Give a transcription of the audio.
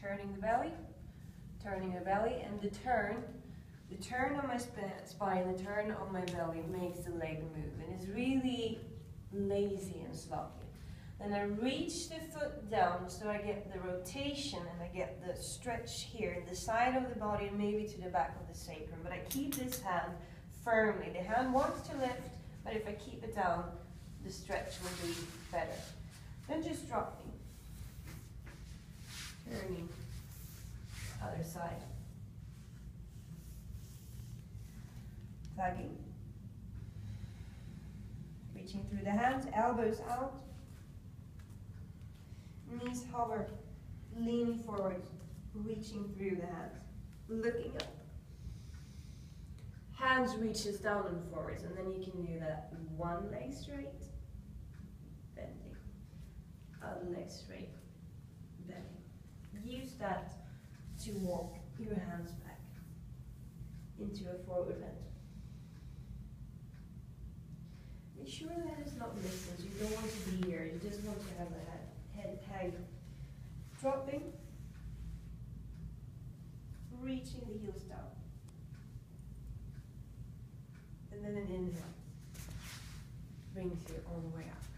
turning the belly, turning the belly, and the turn, the turn on my sp- spine, the turn on my belly makes the leg move, and it's really lazy and sloppy. Then I reach the foot down so I get the rotation and I get the stretch here in the side of the body and maybe to the back of the sacrum. But I keep this hand firmly. The hand wants to lift, but if I keep it down, the stretch will be better. Then just dropping. Turning other side. Tugging. Reaching through the hands, elbows out. Knees hover, leaning forward, reaching through the hands, looking up. Hands reaches down and forwards, and then you can do that one leg straight, bending, other leg straight, bending. Use that to walk your hands back into a forward bend. Make sure that it's not missing. You don't want to be here. You just want to have a head head hang. Dropping, reaching the heels down. And then an inhale brings you all the way up.